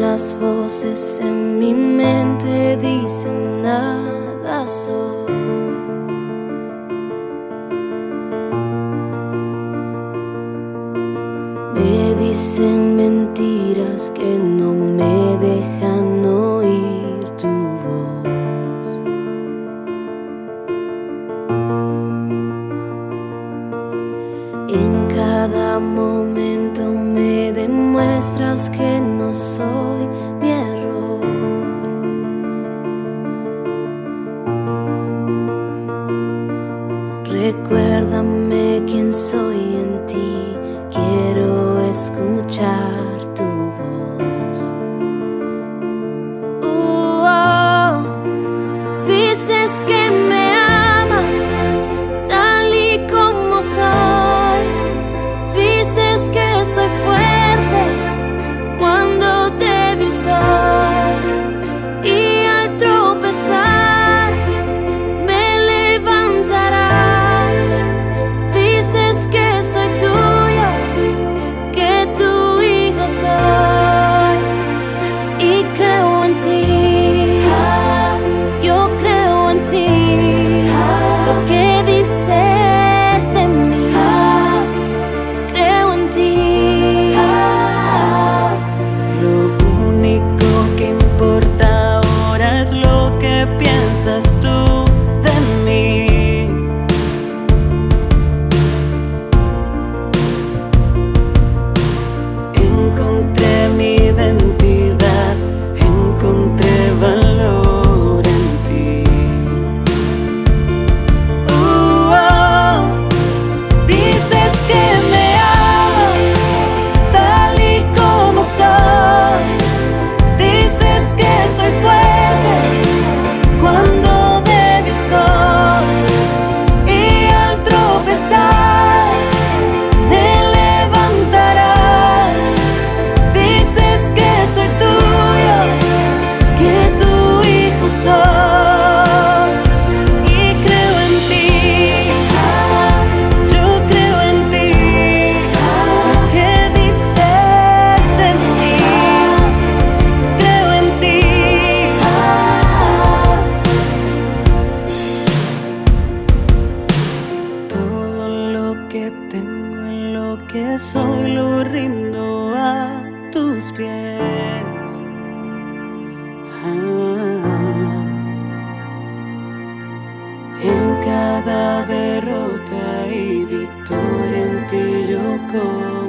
las voces en mi mente dicen nada soy. Me dicen mentiras que no me cada momento me demuestras que no soy mi error. Recuérdame quién soy en ti, quiero escuchar tu que soy lo rindo a tus pies. Ah. En cada derrota y victoria en ti yo corro.